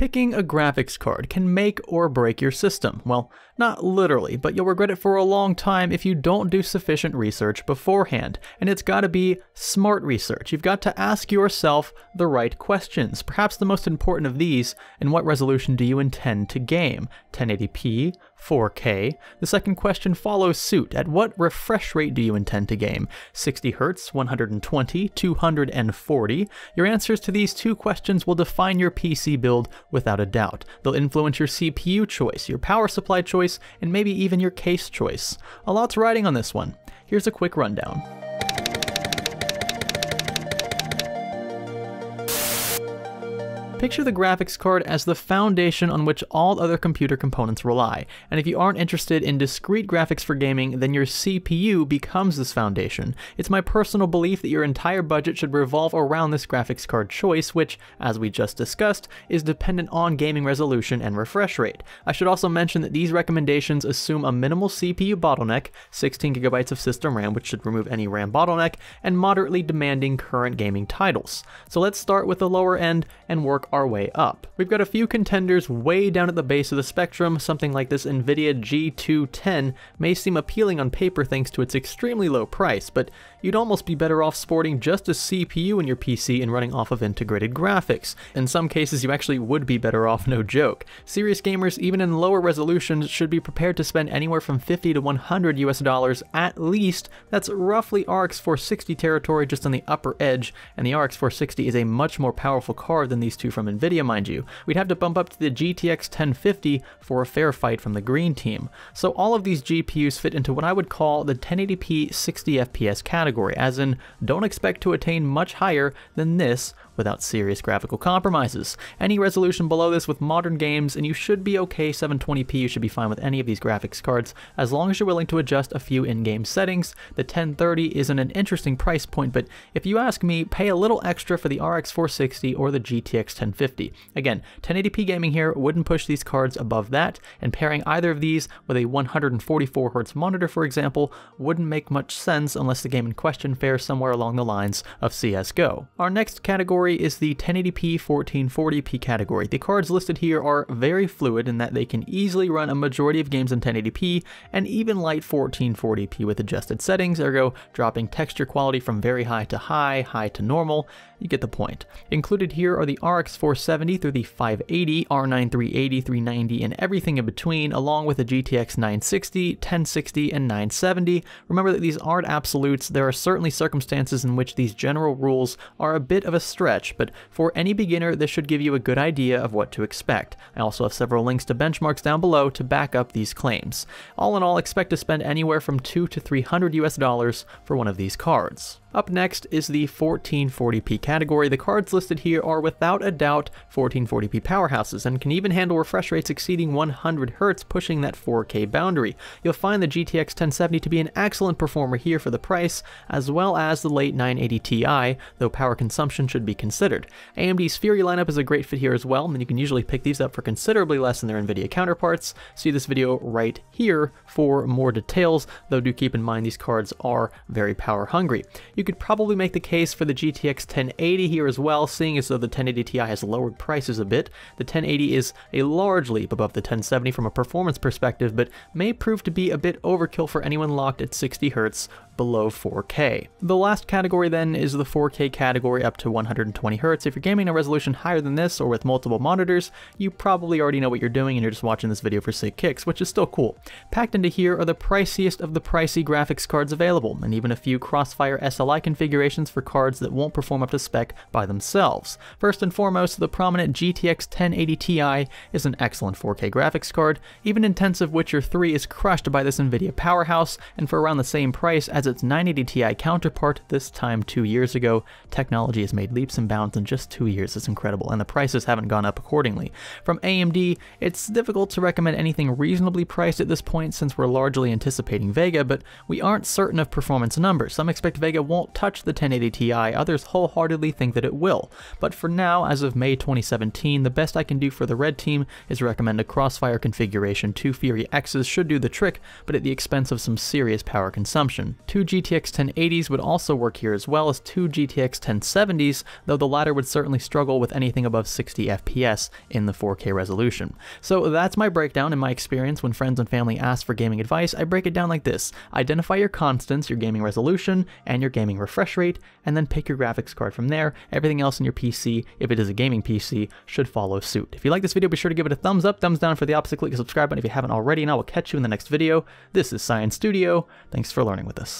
Picking a graphics card can make or break your system. Well, not literally, but you'll regret it for a long time if you don't do sufficient research beforehand. And it's gotta be smart research. You've got to ask yourself the right questions. Perhaps the most important of these, in what resolution do you intend to game? 1080p, 4K. The second question follows suit. At what refresh rate do you intend to game? 60 Hz, 120, 240? Your answers to these two questions will define your PC build without a doubt. They'll influence your CPU choice, your power supply choice, and maybe even your case choice. A lot's riding on this one. Here's a quick rundown. Picture the graphics card as the foundation on which all other computer components rely, and if you aren't interested in discrete graphics for gaming, then your CPU becomes this foundation. It's my personal belief that your entire budget should revolve around this graphics card choice, which, as we just discussed, is dependent on gaming resolution and refresh rate. I should also mention that these recommendations assume a minimal CPU bottleneck, 16GB of system RAM, which should remove any RAM bottleneck, and moderately demanding current gaming titles. So let's start with the lower end and work our way up. We've got a few contenders way down at the base of the spectrum, something like this NVIDIA G210 may seem appealing on paper thanks to its extremely low price, but you'd almost be better off sporting just a CPU in your PC and running off of integrated graphics. In some cases, you actually would be better off, no joke. Serious gamers, even in lower resolutions, should be prepared to spend anywhere from 50 to 100 US dollars at least. That's roughly RX 460 territory just on the upper edge, and the RX 460 is a much more powerful card than these two from Nvidia, mind you. We'd have to bump up to the GTX 1050 for a fair fight from the green team. So all of these GPUs fit into what I would call the 1080p 60 FPS category, as in don't expect to attain much higher than this without serious graphical compromises. Any resolution below this with modern games, and you should be okay 720p, you should be fine with any of these graphics cards, as long as you're willing to adjust a few in-game settings. The 1030 isn't an interesting price point, but if you ask me, pay a little extra for the RX 460 or the GTX 1050. Again, 1080p gaming here wouldn't push these cards above that, and pairing either of these with a 144Hz monitor, for example, wouldn't make much sense unless the game in question fares somewhere along the lines of CSGO. Our next category category is the 1080p 1440p category. The cards listed here are very fluid in that they can easily run a majority of games in 1080p and even light 1440p with adjusted settings, ergo dropping texture quality from very high to high, high to normal, you get the point. Included here are the RX 470 through the 580, R9 380, 390, and everything in between, along with the GTX 960, 1060, and 970. Remember that these aren't absolutes, there are certainly circumstances in which these general rules are a bit of a stretch, but for any beginner, this should give you a good idea of what to expect. I also have several links to benchmarks down below to back up these claims. All in all, expect to spend anywhere from 2 to 300 US dollars for one of these cards. Up next is the 1440p category. The cards listed here are without a doubt 1440p powerhouses and can even handle refresh rates exceeding 100Hz, pushing that 4K boundary. You'll find the GTX 1070 to be an excellent performer here for the price, as well as the late 980 Ti, though power consumption should be considered. AMD's Fury lineup is a great fit here as well, and you can usually pick these up for considerably less than their NVIDIA counterparts. See this video right here for more details, though do keep in mind these cards are very power hungry. You could probably make the case for the GTX 1080 here as well, seeing as though the 1080 Ti has lowered prices a bit. The 1080 is a large leap above the 1070 from a performance perspective, but may prove to be a bit overkill for anyone locked at 60Hz below 4K. The last category then is the 4K category up to 120Hz. If you're gaming a resolution higher than this or with multiple monitors, you probably already know what you're doing and you're just watching this video for sick kicks, which is still cool. Packed into here are the priciest of the pricey graphics cards available, and even a few Crossfire SLI configurations for cards that won't perform up to spec by themselves. First and foremost, the prominent GTX 1080 Ti is an excellent 4K graphics card. Even intensive Witcher 3 is crushed by this NVIDIA powerhouse, and for around the same price as its 980 Ti counterpart this time two years ago. Technology has made leaps and bounds in just two years, it's incredible, and the prices haven't gone up accordingly. From AMD, it's difficult to recommend anything reasonably priced at this point since we're largely anticipating Vega, but we aren't certain of performance numbers. Some expect Vega won't touch the 1080 Ti, others wholeheartedly think that it will. But for now, as of May 2017, the best I can do for the red team is recommend a Crossfire configuration. Two Fury X's should do the trick, but at the expense of some serious power consumption. Two GTX 1080s would also work here as well as two GTX 1070s, though the latter would certainly struggle with anything above 60 FPS in the 4K resolution. So that's my breakdown in my experience when friends and family ask for gaming advice. I break it down like this. Identify your constants, your gaming resolution, and your gaming refresh rate, and then pick your graphics card from there. Everything else in your PC, if it is a gaming PC, should follow suit. If you like this video, be sure to give it a thumbs up, thumbs down for the opposite, click the subscribe button if you haven't already, and I will catch you in the next video. This is Science Studio. Thanks for learning with us.